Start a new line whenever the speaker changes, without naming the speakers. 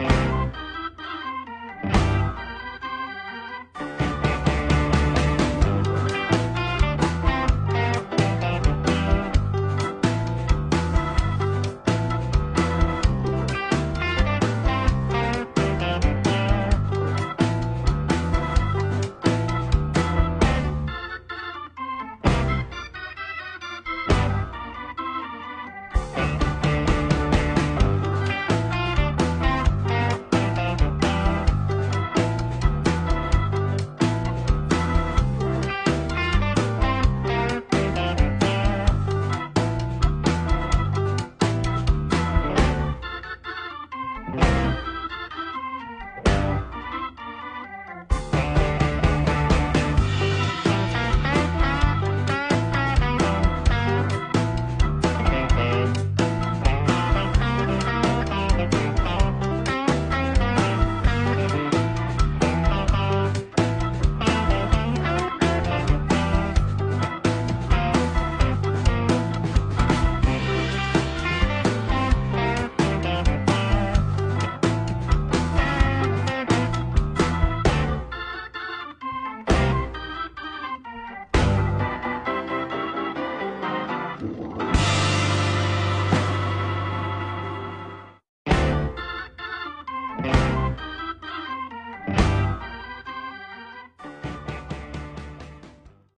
Thank you.
Thank you.
Bye.